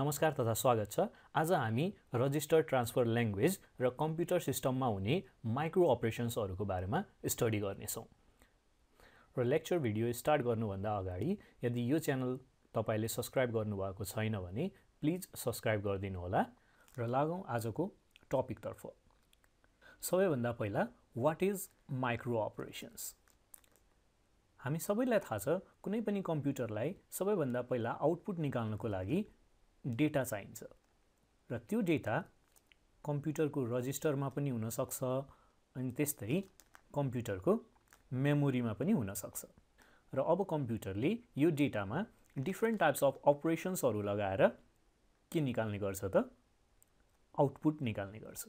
नमस्कार तथा स्वागत छ। आज हामी रजिस्टर ट्रान्सफर ल्याङ्ग्वेज र कम्प्युटर सिस्टममा हुने माइक्रो अपरेसन्सहरूको बारेमा स्टडी गर्नेछौँ। र लेक्चर भिडियो स्टार्ट गर्नुभन्दा अगाडि यदि यो च्यानल तपाईँले सब्सक्राइब गर्नुभएको छैन भने प्लिज सब्सक्राइब गरिदिनु होला र लागौँ आजको टपिकतर्फ सबैभन्दा पहिला वाट इज माइक्रो अपरेसन्स हामी सबैलाई थाहा छ कुनै पनि कम्प्युटरलाई सबैभन्दा पहिला आउटपुट निकाल्नको लागि डेटा चाहिन्छ। र त्यो डेटा कम्प्युटरको रजिस्टरमा पनि हुनसक्छ अनि त्यस्तै कम्प्युटरको मेमोरीमा पनि हुनसक्छ। र अब कम्प्युटरले यो डेटामा डिफ्रेन्ट टाइप्स अफ अपरेसन्सहरू लगाएर के निकाल्ने गर्छ त? आउटपुट निकाल्ने गर्छ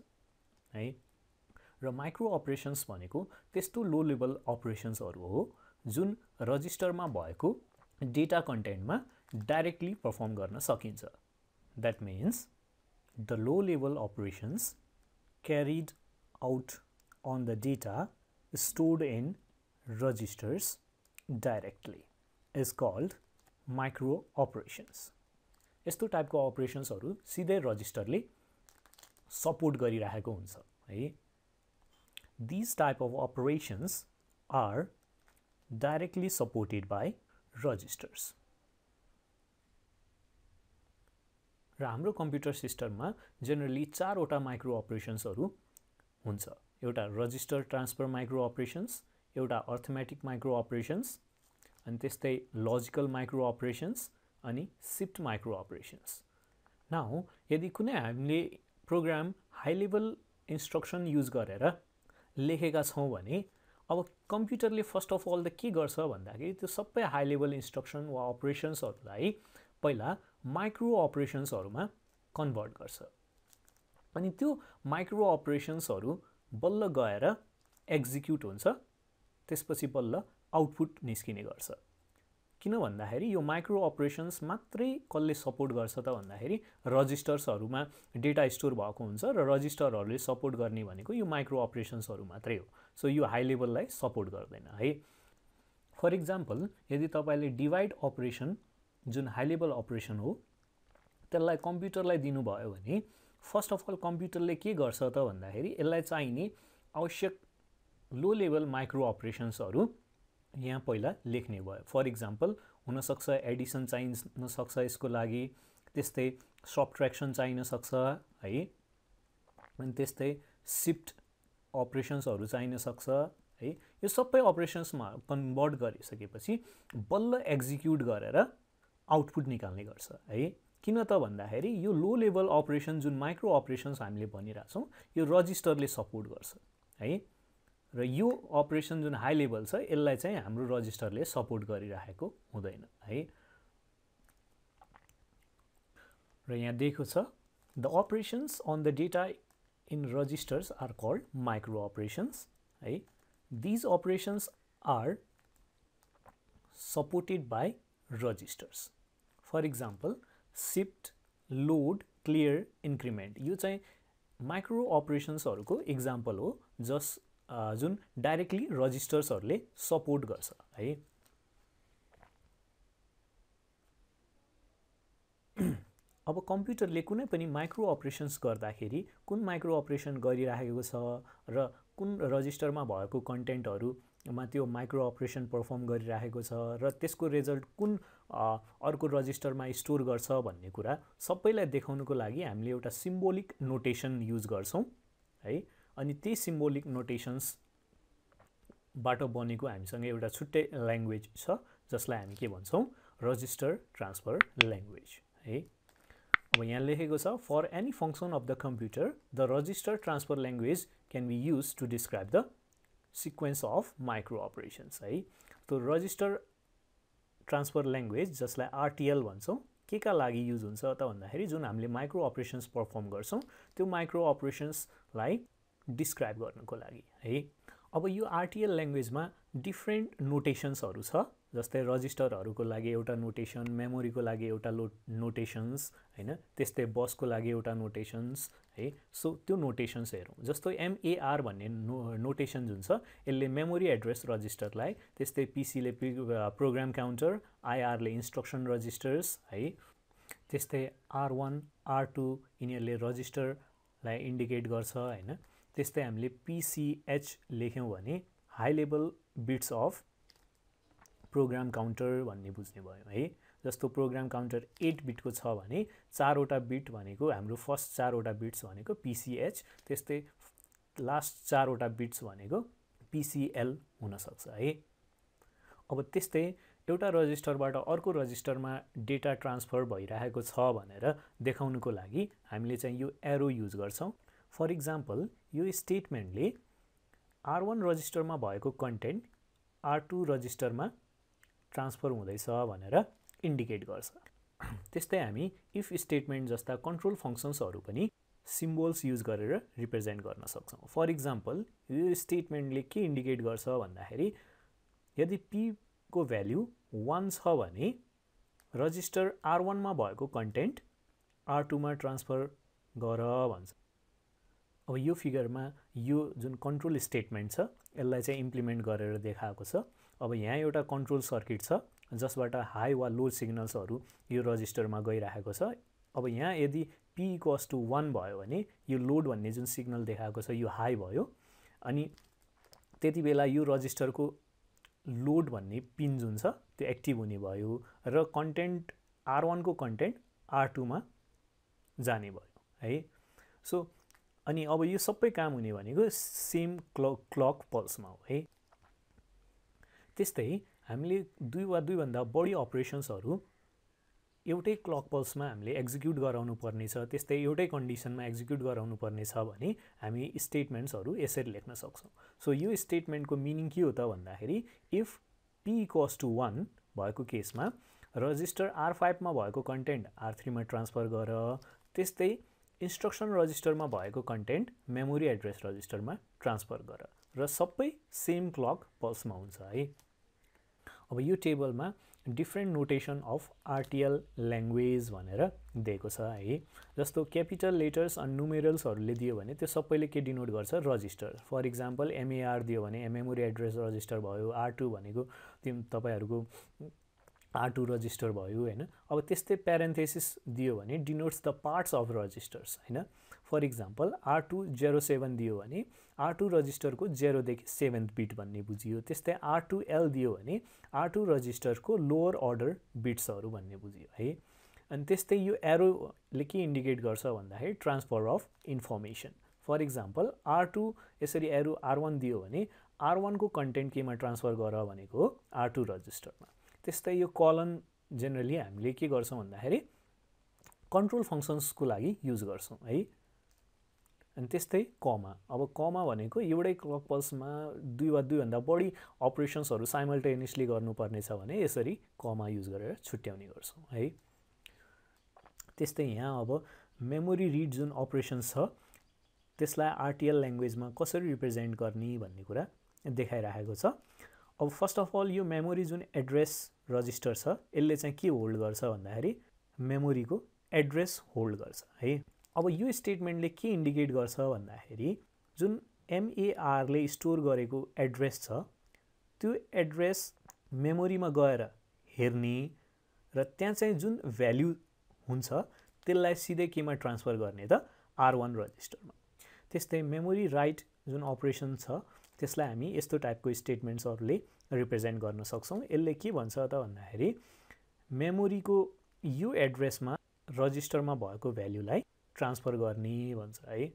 है? र माइक्रो अपरेसन्स भनेको त्यस्तो लो लेभल अपरेसन्सहरू हो जुन रजिस्टरमा भएको डेटा कन्टेन्टमा डाइरेक्टली पर्फर्म गर्न सकिन्छ। that means the low level operations carried out on the data stored in registers directly is called micro operations यस्तो टाइपको अपरेसन्सहरू सिधै रजिस्टरले सपोर्ट गरिरहेको हुन्छ है these type of operations are directly supported by registers र हाम्रो कम्प्युटर सिस्टममा जेनरली चारवटा माइक्रो अपरेसन्सहरू हुन्छ। एउटा रजिस्टर ट्रान्सफर माइक्रो अपरेसन्स एउटा अर्थमेटिक माइक्रो अपरेसन्स अनि त्यस्तै लजिकल माइक्रो अपरेसन्स अनि सिफ्ट माइक्रो अपरेसन्स नाउ यदि कुनै हामीले program high level instruction use गरेर लेखेका छौँ भने अब कम्प्युटरले फर्स्ट अफ अल त के गर्छ भन्दाखेरि त्यो सबै हाई लेभल इन्स्ट्रक्सन वा अपरेसन्सहरूलाई पहिला माइक्रो अपरेसन्सहरूमा कन्भर्ट गर्छ। अनि त्यो माइक्रो अपरेसन्सहरू बल्ल गएर एक्जिक्युट हुन्छ त्यसपछि बल्ल आउटपुट निस्किने गर्छ। किन भन्दाखेरि यो माइक्रो अपरेसन्स मात्रै कसले सपोर्ट गर्छ त भन्दाखेरि रजिस्टर्सहरूमा डेटा स्टोर भएको हुन्छ र रजिस्टरहरूले सपोर्ट गर्ने भनेको यो माइक्रो अपरेसन्सहरू मात्रै हो। सो यो हाई लेभललाई सपोर्ट गर्दैन है? फर इक्जाम्पल यदि तपाईँले डिभाइड अपरेसन जुन हाई लेभल अपरेसन हो त्यसलाई कम्प्युटरलाई दिनुभयो भने फर्स्ट अफ अल कम्प्युटरले के गर्छ त भन्दाखेरि यसलाई चाहिने आवश्यक लो लेभल माइक्रो अपरेसन्सहरू यहाँ पहिला लेख्ने भयो। फर इक्जाम्पल हुनसक्छ एडिसन चाहिन सक्छ यसको लागि त्यस्तै सब्ट्र्याक्सन चाहिन सक्छ है? अनि त्यस्तै सिफ्ट अपरेसन्सहरू चाहिन सक्छ है? यो सबै अपरेसन्समा कन्भर्ट गरिसकेपछि बल्ल एक्जिक्युट गरेर आउटपुट निकाल्ने गर्छ है? किन त भन्दाखेरि यो लो लेभल अपरेसन जुन माइक्रो अपरेसन्स हामीले भनिरहेछौँ यो रजिस्टरले सपोर्ट गर्छ है? र यो अपरेसन जुन हाई लेभल छ यसलाई चाहिँ हाम्रो रजिस्टरले सपोर्ट गरिरहेको हुँदैन है? र यहाँ दिएको छ the operations on the data in registers are called micro operations है? These operations are supported by registers for example shift load clear increment यो चाहिँ माइक्रो अपरेसन्सहरूको इक्जाम्पल हो जस जुन डाइरेक्टली रजिस्टर्सहरूले सपोर्ट गर्छ है? अब कम्प्युटरले कुनै पनि माइक्रो अपरेसन्स गर्दाखेरि कुन माइक्रो अपरेसन गरिराखेको छ र कुन रजिस्टरमा भएको कन्टेन्टहरूमा त्यो माइक्रो अपरेसन पर्फर्म गरिराखेको छ र त्यसको रिजल्ट कुन अर्को रजिस्टरमा स्टोर गर्छ भन्ने कुरा सबैलाई देखाउनुको लागि हामीले एउटा सिम्बोलिक नोटेसन युज गर्छौँ है? अनि त्यही सिम्बोलिक नोटेसन्सबाट बनेको हामीसँग एउटा छुट्टै ल्याङ्ग्वेज छ जसलाई हामी के भन्छौँ? रजिस्टर ट्रान्सफर ल्याङ्ग्वेज है? अब यहाँ लेखेको छ for any function of the computer the register transfer language can be use to describe the sequence of micro operations है। त्यो रजिस्टर ट्रान्सफर ल्याङ्ग्वेज जसलाई आरटिएल भन्छौँ के का लागि युज हुन्छ त भन्दाखेरि जुन हामीले माइक्रो अपरेसन्स पर्फर्म गर्छौँ त्यो माइक्रो अपरेसन्सलाई डिस्क्राइब गर्नुको लागि है। अब यो आरटिएल ल्याङ्ग्वेजमा डिफ्रेन्ट नोटेसन्सहरू छ। जस्तै रजिस्टरहरूको लागि एउटा नोटेसन मेमोरीको लागि एउटा लो नोटेसन्स होइन? त्यस्तै बसको लागि एउटा नोटेसन्स है? सो त्यो नोटेसन्स हेरौँ। जस्तो एमएआर भन्ने नो नोटेसन जुन छ यसले मेमोरी एड्रेस रजिस्टरलाई त्यस्तै पिसीले प्रोग्राम काउन्टर आइआरले इन्स्ट्रक्सन रजिस्टर्स है? त्यस्तै आर वान आर टू यिनीहरूले रजिस्टरलाई इन्डिकेट गर्छ होइन? त्यस्तै हामीले पिसिएच लेख्यौँ भने high level bits of program counter भन्ने बुझ्ने भयो है। जस्तो प्रोग्राम काउन्टर एट बिटको छ भने चारवटा बिट भनेको हाम्रो फर्स्ट चारवटा बिट्स भनेको पिसिएच त्यस्तै लास्ट चारवटा बिट्स भनेको पिसिएल हुनसक्छ है। अब त्यस्तै एउटा रजिस्टरबाट अर्को रजिस्टरमा डेटा ट्रान्सफर भइरहेको छ भनेर देखाउनुको लागि हामीले चाहिँ यो एरो युज गर्छौँ। फर इक्जाम्पल यो स्टेटमेन्टले आर वान रजिस्टरमा भएको कन्टेन्ट आर टू रजिस्टरमा ट्रान्सफर हुँदैछ भनेर इन्डिकेट गर्छ। त्यस्तै हामी इफ स्टेटमेन्ट जस्ता कन्ट्रोल फङ्सन्सहरू पनि सिम्बोल्स युज गरेर रिप्रेजेन्ट गर्न सक्छौँ। फर इक्जाम्पल यो स्टेटमेन्टले के इन्डिकेट गर्छ भन्दाखेरि यदि पीको भ्याल्यु वान छ भने रजिस्टर आर वानमा भएको कन्टेन्ट आर टूमा ट्रान्सफर गर भन्छ। अब यो फिगरमा यो जुन कन्ट्रोल स्टेटमेन्ट छ यसलाई चाहिँ इम्प्लिमेन्ट गरेर देखाएको छ। अब यहाँ एउटा कन्ट्रोल सर्किट छ जसबाट हाई वा लो सिग्नल्सहरू यो रजिस्टरमा गइरहेको छ। अब यहाँ यदि पी इक्वस टु वान भयो भने यो लोड भन्ने जुन सिग्नल देखाएको छ यो हाई भयो। अनि त्यति बेला यो रजिस्टरको लोड भन्ने पिन जुन छ त्यो एक्टिभ हुने भयो र कन्टेन्ट आर वानको कन्टेन्ट आर टूमा जाने भयो है? सो अनि अब यो सबै काम हुने भनेको सेम क्लक क्लक पल्समा हो है? त्यस्तै हामीले दुई वा दुईभन्दा बढी अपरेसन्सहरू एउटै क्लक पल्समा हामीले एक्जिक्युट गराउनु पर्नेछ त्यस्तै एउटै कन्डिसनमा एक्जिक्युट गराउनु पर्नेछ भने हामी स्टेटमेन्ट्सहरू यसरी लेख्न सक्छौँ। सो यो स्टेटमेन्टको मिनिङ के हो त भन्दाखेरि if P equals to one भएको केसमा रजिस्टर आर फाइभमा भएको कन्टेन्ट आर थ्रीमा ट्रान्सफर गर त्यस्तै इन्स्ट्रक्सन रजिस्टरमा भएको कन्टेन्ट मेमोरी एड्रेस रजिस्टरमा ट्रान्सफर गर र सबै सेम क्लक पल्समा हुन्छ है। अब यो टेबलमा different notation of RTL language भनेर दिएको छ है। जस्तो क्यापिटल लेटर्स अनि नुमेरल्सहरूले दियो भने त्यो सबैले के डिनोट गर्छ? रजिस्टर फर इक्जाम्पल एमएआर दियो भने मेमोरी एड्रेस रजिस्टर भयो आर टू भनेको त्यो तपाईँहरूको आर टू रजिस्टर भयो होइन? अब त्यस्तै प्यारेन्थेसिस दियो भने denotes the parts of registers होइन? For example R two zero seven दियो भने आर टू रजिस्टरको जेरोदेखि सेभेन्थ बिट भन्ने बुझियो। त्यस्तै आर टू एल दियो भने आर टू रजिस्टरको लोवर अर्डर बिट्सहरू भन्ने बुझियो है? अनि त्यस्तै यो एरोले के इन्डिकेट गर्छ भन्दाखेरि transfer of information for example R two यसरी एरो आर वान दियो भने आर वानको कन्टेन्ट केमा ट्रान्सफर गर भनेको हो आर टू रजिस्टरमा त्यस्तै यो कलन जेनरली हामीले के गर्छौँ भन्दाखेरि कन्ट्रोल फङ्सन्सको लागि युज गर्छौँ है। अनि त्यस्तै कमा अब कमा भनेको एउटै क्लक पल्समा दुई वा दुईभन्दा बढी अपरेसन्सहरू साइमल्टेनियसली गर्नुपर्ने छ भने यसरी कमा युज गरेर छुट्याउने गर्छौँ है। त्यस्तै यहाँ अब मेमोरी रिड जुन अपरेसन्स छ त्यसलाई आरटिएल ल्याङ्ग्वेजमा कसरी रिप्रेजेन्ट गर्ने भन्ने कुरा देखाइरहेको छ। अब फर्स्ट अफ अल यो मेमोरी जुन एड्रेस रजिस्टर छ यसले चाहिँ के होल्ड गर्छ भन्दाखेरि मेमोरीको एड्रेस होल्ड गर्छ है? अब यो स्टेटमेन्टले के इन्डिकेट गर्छ भन्दाखेरि जुन एमएआरले स्टोर गरेको एड्रेस छ त्यो एड्रेस मेमोरीमा गएर हेर्ने र त्यहाँ चाहिँ जुन भ्याल्यु हुन्छ त्यसलाई सिधै केमा ट्रान्सफर गर्ने त आर वान रजिस्टरमा त्यस्तै मेमोरी राइट जुन अपरेसन छ त्यसलाई हामी यस्तो टाइपको स्टेटमेन्ट्सहरूले रिप्रेजेन्ट गर्न सक्छौँ। यसले के भन्छ त भन्दाखेरि मेमोरीको यो एड्रेसमा रजिस्टरमा भएको भ्याल्युलाई ट्रान्सफर गर्ने भन्छ है।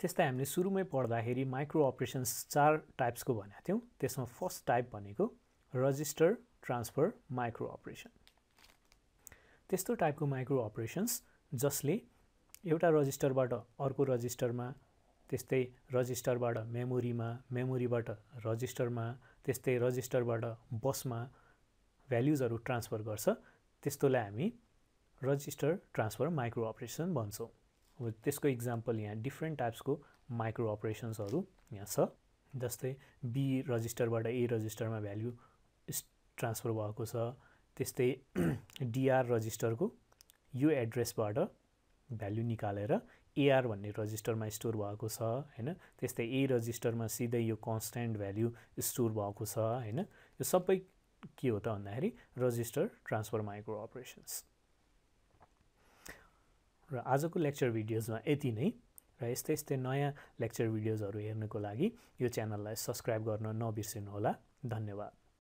त्यस्तै हामीले सुरुमै पढ्दाखेरि माइक्रो अपरेसन्स चार टाइप्सको भनेको थियौँ। त्यसमा फर्स्ट टाइप भनेको रजिस्टर ट्रान्सफर माइक्रो अपरेसन। त्यस्तो टाइपको माइक्रो अपरेसन्स जसले एउटा रजिस्टरबाट अर्को रजिस्टरमा त्यस्तै रजिस्टरबाट मेमोरीमा मेमोरीबाट रजिस्टरमा त्यस्तै रजिस्टरबाट बसमा भ्याल्युजहरू ट्रान्सफर गर्छ। त्यस्तोलाई हामी रजिस्टर ट्रान्सफर माइक्रो अपरेसन भन्छौँ। अब त्यसको इक्जाम्पल यहाँ डिफ्रेन्ट टाइप्सको माइक्रो अपरेसन्सहरू यहाँ छ जस्तै बी रजिस्टरबाट ए रजिस्टरमा भ्याल्यु ट्रान्सफर भएको छ। त्यस्तै डिआर रजिस्टरको यो एड्रेसबाट भ्याल्यु निकालेर एआर भन्ने रजिस्टरमा स्टोर भएको छ होइन? त्यस्तै ए रजिस्टरमा सिधै यो कन्सट्यान्ट भ्याल्यु स्टोर भएको छ होइन? यो सबै के हो त भन्दाखेरि रजिस्टर ट्रान्सफर माइक्रो अपरेसन्स र आजको लेक्चर भिडियोजमा यति नै। र यस्तै यस्तै नयाँ लेक्चर भिडियोजहरू हेर्नको लागि यो च्यानललाई सब्सक्राइब गर्न नबिर्सिनुहोला। धन्यवाद।